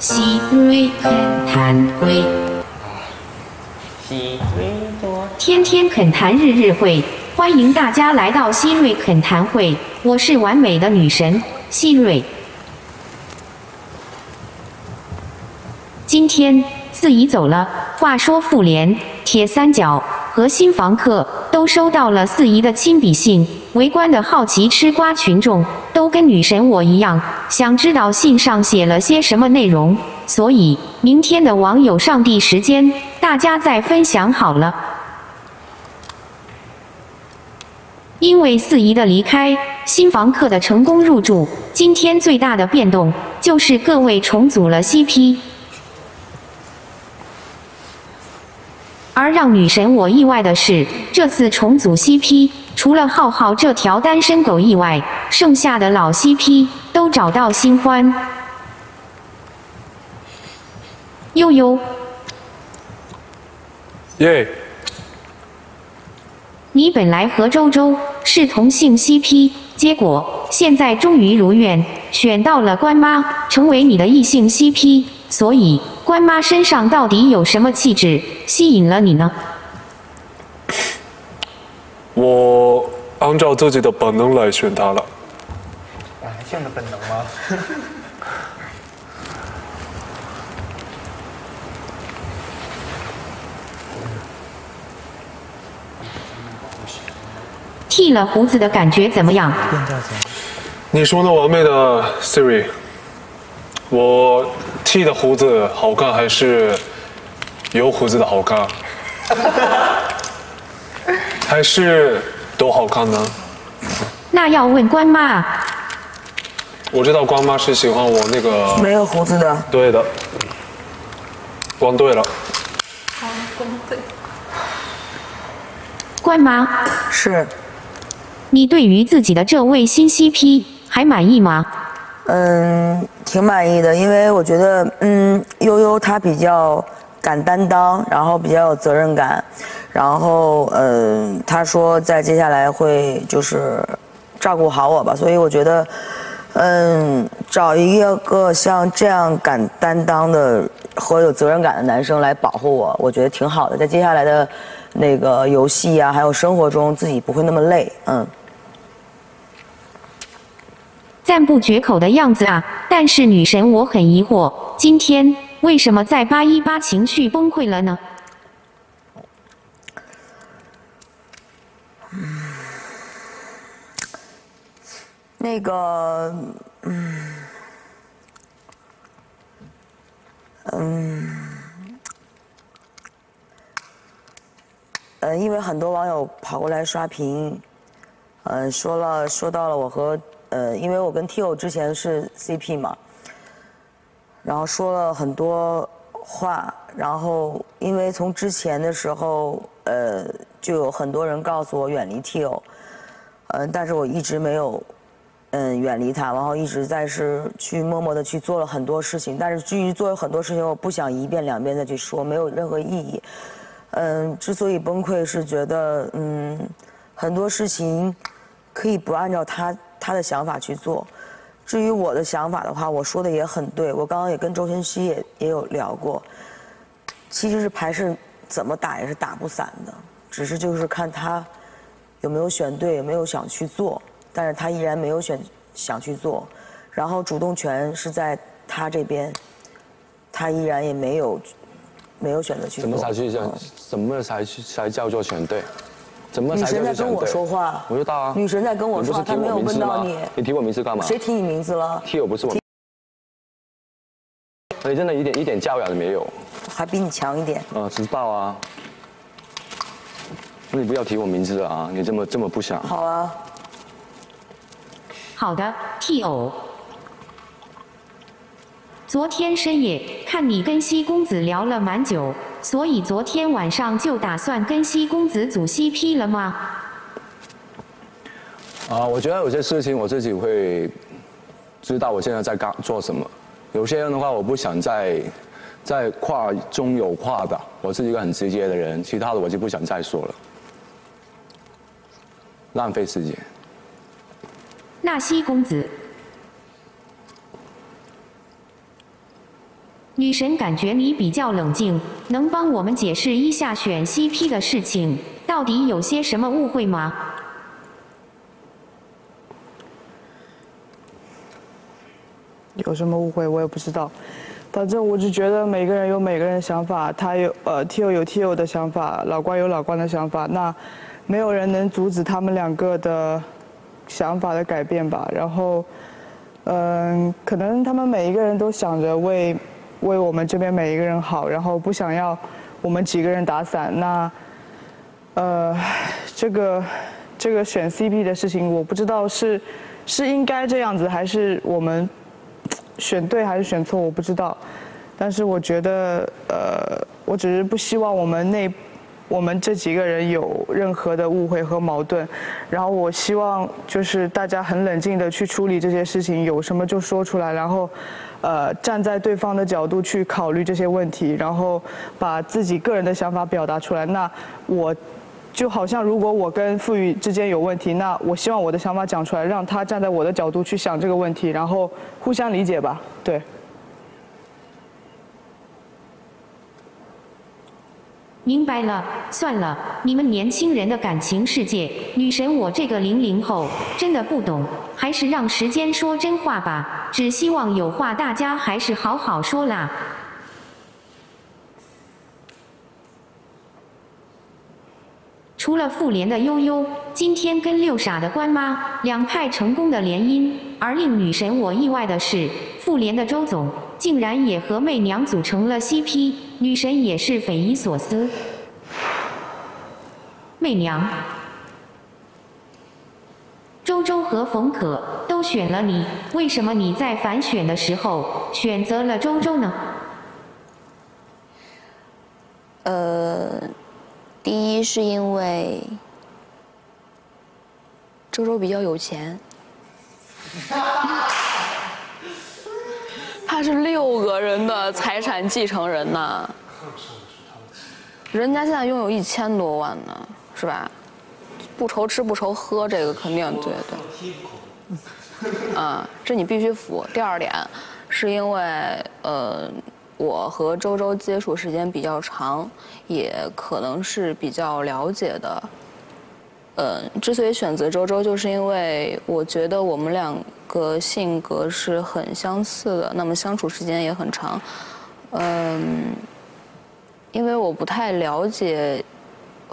希瑞恳谈会，希瑞多。天天恳谈日日会，欢迎大家来到希瑞恳谈会，我是完美的女神希瑞。今天四姨走了，话说妇联、铁三角和新房客都收到了四姨的亲笔信，围观的好奇吃瓜群众都跟女神我一样，想知道信上写了些什么内容，所以明天的网友上帝时间，大家再分享好了。因为四姨的离开，新房客的成功入住，今天最大的变动就是各位重组了 CP。而让女神我意外的是，这次重组 CP，除了浩浩这条单身狗以外，剩下的老 CP 都找到新欢。悠悠，耶，你本来和周周是同性 CP，结果现在终于如愿选到了关妈，成为你的异性 CP，所以关妈身上到底有什么气质吸引了你呢？我按照自己的本能来选他了。男性的本能吗？剃了胡子的感觉怎么样？你说的完美的 Siri，我剃的胡子好看还是有胡子的好看？还是都好看呢？那要问关妈啊。我知道关妈是喜欢我那个没有胡子的，对的，关对了。关妈，是，你对于自己的这位新 CP 还满意吗？嗯，挺满意的，因为我觉得，嗯，悠悠她比较敢担当，然后比较有责任感，然后，嗯，他说在接下来会就是照顾好我吧，所以我觉得，嗯，找一个像这样敢担当的和有责任感的男生来保护我，我觉得挺好的，在接下来的那个游戏啊，还有生活中自己不会那么累，嗯。赞不绝口的样子啊！但是女神，我很疑惑，今天为什么在八一八情绪崩溃了呢？那个，嗯，嗯，呃，因为很多网友跑过来刷屏，嗯，说了说到了我和呃，因为我跟 Tio 之前是 CP 嘛，然后说了很多话，然后因为从之前的时候，呃，就有很多人告诉我远离 Tio，嗯，但是我一直没有。嗯，远离他，然后一直在是去默默的去做了很多事情，但是至于做了很多事情，我不想一遍两遍再去说，没有任何意义。嗯，之所以崩溃是觉得，嗯，很多事情可以不按照他他的想法去做。至于我的想法的话，我说的也很对，我刚刚也跟周晨曦也也有聊过，其实是牌是怎么打也是打不散的，只是就是看他有没有选对，有没有想去做。但是他依然没有选想去做，然后主动权是在他这边，他依然也没有没有选择去做。怎么才去选？怎么才去才叫做选对？怎么才女神在跟我说话。我知道啊。女神在跟我说话，她没有问到你。你提我名字干嘛？谁提你名字了？提我不是我。你真的一点一点教养都没有。还比你强一点。啊，知道啊。那你不要提我名字了啊！你这么这么不想。好啊。好的，T O。昨天深夜看你跟西公子聊了蛮久，所以昨天晚上就打算跟西公子组 CP 了吗？啊，我觉得有些事情我自己会知道我现在在干做什么。有些人的话，我不想再再话中有话的。我是一个很直接的人，其他的我就不想再说了，浪费时间。纳西公子，女神感觉你比较冷静，能帮我们解释一下选 CP 的事情，到底有些什么误会吗？有什么误会我也不知道，反正我只觉得每个人有每个人的想法，他有呃 T O 有 T O 的想法，老关有老关的想法，那没有人能阻止他们两个的想法的改变吧。然后，嗯，可能他们每一个人都想着为为我们这边每一个人好，然后不想要我们几个人打伞。那，呃，这个这个选 CP 的事情，我不知道是是应该这样子，还是我们。选对还是选错，我不知道。但是我觉得，呃，我只是不希望我们那，我们这几个人有任何的误会和矛盾。然后我希望就是大家很冷静的去处理这些事情，有什么就说出来，然后，呃，站在对方的角度去考虑这些问题，然后把自己个人的想法表达出来。那我。就好像如果我跟傅宇之间有问题，那我希望我的想法讲出来，让他站在我的角度去想这个问题，然后互相理解吧。对。明白了，算了，你们年轻人的感情世界，女神我这个零零后真的不懂，还是让时间说真话吧。只希望有话大家还是好好说啦。除了复联的悠悠，今天跟六傻的关妈两派成功的联姻，而令女神我意外的是，复联的周总竟然也和媚娘组成了 CP，女神也是匪夷所思。媚娘，周周和冯可都选了你，为什么你在反选的时候选择了周周呢？呃。第一是因为周周比较有钱，他是六个人的财产继承人呢，人家现在拥有一千多万呢，是吧？不愁吃不愁喝，这个肯定对对。啊，这你必须服。第二点，是因为呃。我和周周接触时间比较长，也可能是比较了解的。嗯，之所以选择周周，就是因为我觉得我们两个性格是很相似的，那么相处时间也很长。嗯，因为我不太了解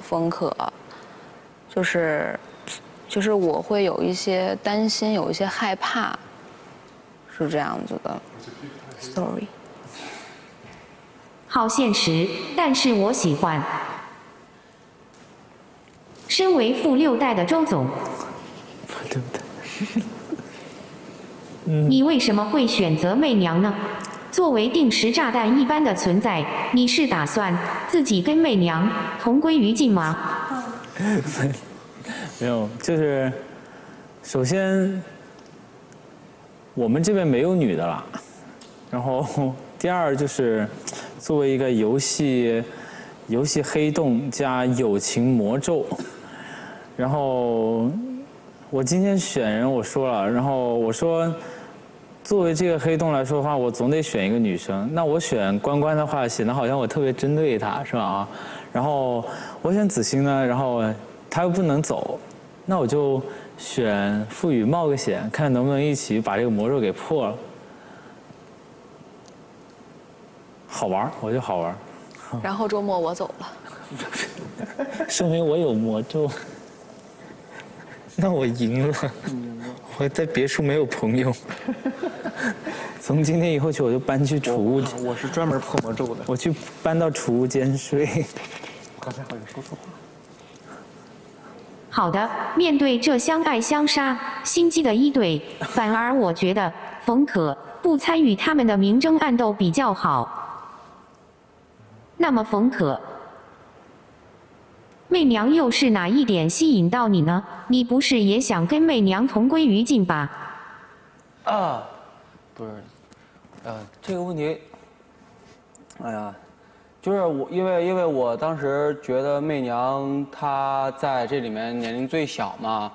风可，就是，就是我会有一些担心，有一些害怕，是这样子的。Sorry。好现实，但是我喜欢。身为富六代的周总，富六代，你为什么会选择媚娘呢？作为定时炸弹一般的存在，你是打算自己跟媚娘同归于尽吗？没有，就是首先我们这边没有女的了，然后第二就是。作为一个游戏，游戏黑洞加友情魔咒，然后我今天选人我说了，然后我说，作为这个黑洞来说的话，我总得选一个女生。那我选关关的话，显得好像我特别针对她，是吧？啊，然后我选子欣呢，然后她又不能走，那我就选付宇冒个险，看能不能一起把这个魔咒给破了。好玩我就好玩然后周末我走了，说明我有魔咒，那我赢了。我在别墅没有朋友。从今天以后起，我就搬去储物间。我是专门破魔咒的。我去搬到储物间睡。刚才好像说错话。好的，面对这相爱相杀、心机的一对，反而我觉得冯可不参与他们的明争暗斗比较好。那么冯可，媚娘又是哪一点吸引到你呢？你不是也想跟媚娘同归于尽吧？啊，不是，呃，这个问题，哎呀，就是我，因为因为我当时觉得媚娘她在这里面年龄最小嘛，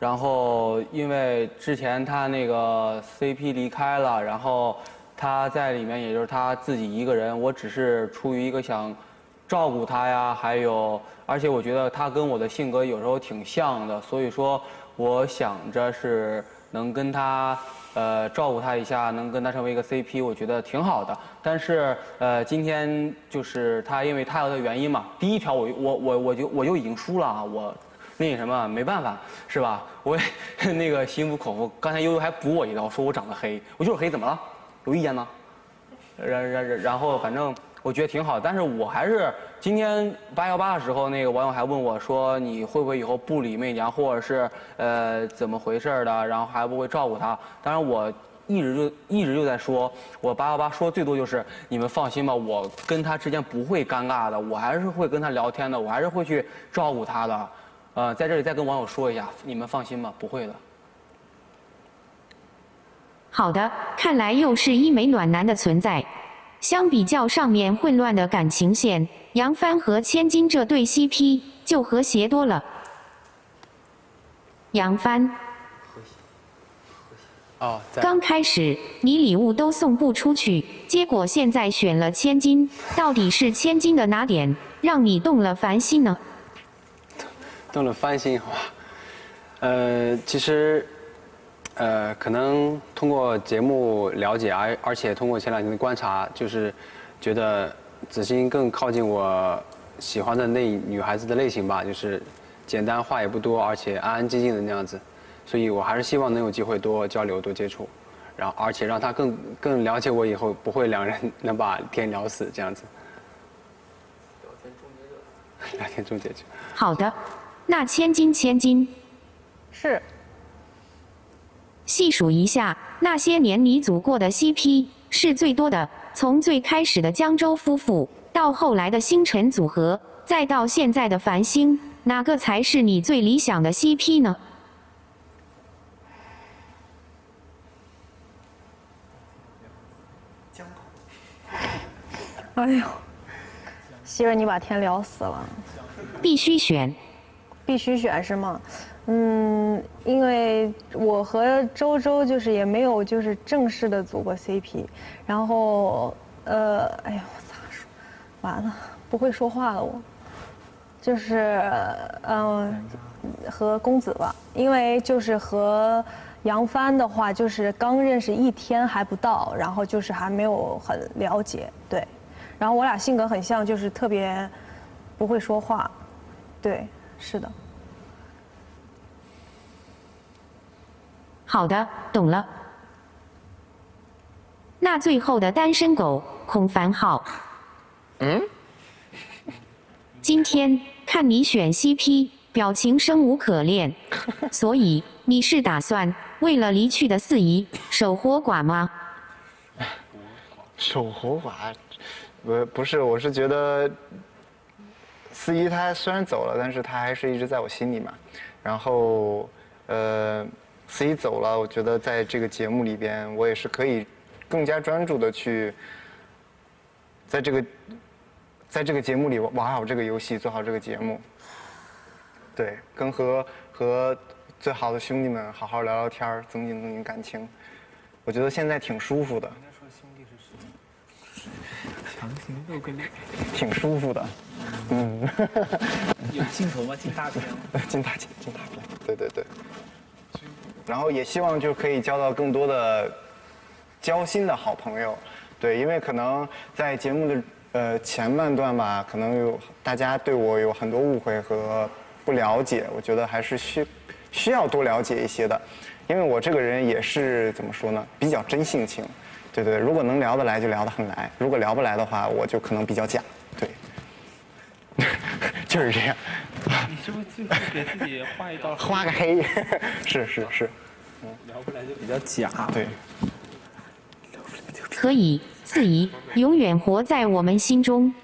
然后因为之前她那个 CP 离开了，然后。她在里面也就是她自己一个人，我只是出于一个想照顾他呀，还有而且我觉得他跟我的性格有时候挺像的，所以说我想着是能跟他呃照顾他一下，能跟他成为一个 CP，我觉得挺好的。但是呃今天就是他因为他有的原因嘛，第一条我我我我就我就已经输了啊，我那什么没办法是吧？我也那个心服口服。刚才悠悠还补我一刀，说我长得黑，我就是黑，怎么了？有意见吗？然然然然后反正我觉得挺好，但是我还是今天八幺八的时候，那个网友还问我说你会不会以后不理媚娘，或者是呃怎么回事儿的，然后还不会照顾她。当然我一直就一直就在说，我八幺八说最多就是你们放心吧，我跟她之间不会尴尬的，我还是会跟她聊天的，我还是会去照顾她的。呃，在这里再跟网友说一下，你们放心吧，不会的。好的，看来又是一枚暖男的存在。相比较上面混乱的感情线，杨帆和千金这对 CP 就和谐多了。杨帆，刚开始你礼物都送不出去，结果现在选了千金，到底是千金的哪点让你动了凡心呢？动了凡心，哇，呃，其实，呃，可能通过节目了解，而而且通过前两天的观察，就是觉得子欣更靠近我喜欢的那女孩子的类型吧，就是简单，话也不多，而且安安静静的那样子，所以我还是希望能有机会多交流、多接触，然后而且让她更更了解我以后，不会两人能把天聊死这样子。聊天终结者聊天终结者。好的，那千金千金，是细数一下那些年你组过的 CP 是最多的，从最开始的江州夫妇，到后来的星辰组合，再到现在的繁星，哪个才是你最理想的 CP 呢？哎呦，媳妇儿，你把天聊死了。必须选，必须选是吗？嗯，因为我和周周就是也没有就是正式的组过 CP，然后呃，哎呀，我咋说？完了，不会说话了我。就是嗯、和公子吧，因为就是和杨帆的话，就是刚认识一天还不到，然后就是还没有很了解，对。然后我俩性格很像，就是特别不会说话，对，是的。好的，懂了。那最后的单身狗孔凡浩，嗯？今天看你选 CP，表情生无可恋，所以你是打算为了离去的四姨守活寡吗？守活寡，不不是，我是觉得四姨她虽然走了，但是她还是一直在我心里嘛。然后，呃，司仪走了，我觉得在这个节目里边，我也是可以更加专注的去在这个在这个节目里玩好这个游戏，做好这个节目。对，跟和和最好的兄弟们好好聊聊天儿，增进增进感情。我觉得现在挺舒服的。挺舒服的，嗯，有镜头吗？进大片吗？进大屏进大片，对对对。然后也希望就可以交到更多的交心的好朋友，对，因为可能在节目的呃前半段吧，可能有大家对我有很多误会和不了解，我觉得还是需需要多了解一些的，因为我这个人也是怎么说呢，比较真性情。对对，如果能聊得来就聊得很来，如果聊不来的话，我就可能比较假，对，就是这样。你是不是最后给自己画一道画个黑？是是是，嗯聊不来就比较假。对，可以，四姨永远活在我们心中。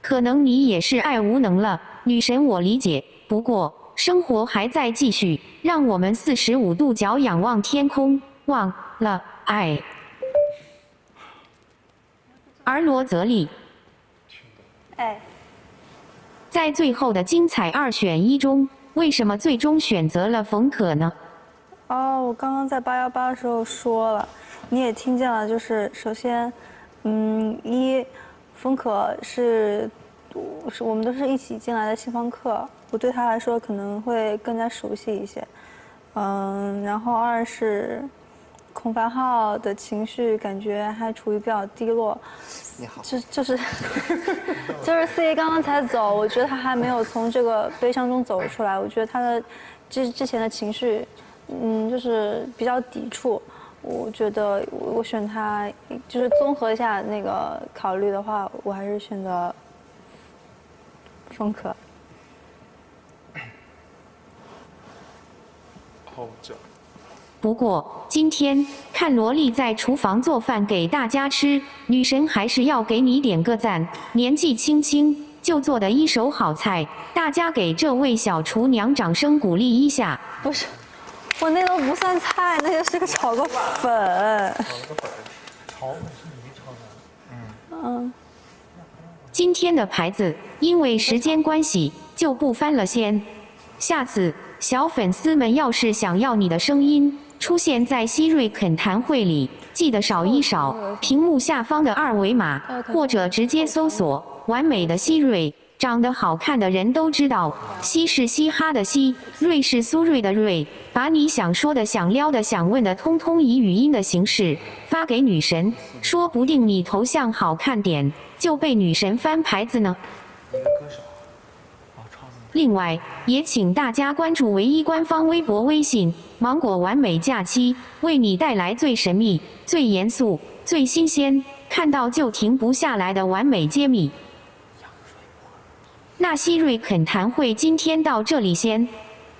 可能你也是爱无能了，女神我理解。不过生活还在继续，让我们四十五度角仰望天空，忘了爱。而罗泽利哎，在最后的精彩二选一中，为什么最终选择了冯可呢？哦，我刚刚在八幺八的时候说了，你也听见了，就是首先，嗯，一，冯可是，是我们都是一起进来的新房客，我对他来说可能会更加熟悉一些，嗯，然后二是，孔凡浩的情绪感觉还处于比较低落，你好，就就是 就是四爷刚刚才走，我觉得他还没有从这个悲伤中走出来，我觉得他的之之前的情绪，嗯，就是比较抵触。我觉得我选他，就是综合一下那个考虑的话，我还是选择风可。好讲。不过今天看萝莉在厨房做饭给大家吃，女神还是要给你点个赞。年纪轻轻就做的一手好菜，大家给这位小厨娘掌声鼓励一下。不是，我那都不算菜，那就是个炒个粉。炒个粉炒是你炒的。嗯嗯。今天的牌子因为时间关系就不翻了先。下次小粉丝们要是想要你的声音出现在希瑞恳谈会里，记得扫一扫屏幕下方的二维码，或者直接搜索“完美的希瑞”。长得好看的人都知道，希是嘻哈的希，瑞是苏瑞的瑞。把你想说的、想撩的、想问的，通通以语音的形式发给女神，说不定你头像好看点，就被女神翻牌子呢。另外，也请大家关注唯一官方微博、微信“芒果完美假期”，为你带来最神秘、最严肃、最新鲜，看到就停不下来的完美揭秘。那希瑞恳谈会今天到这里先。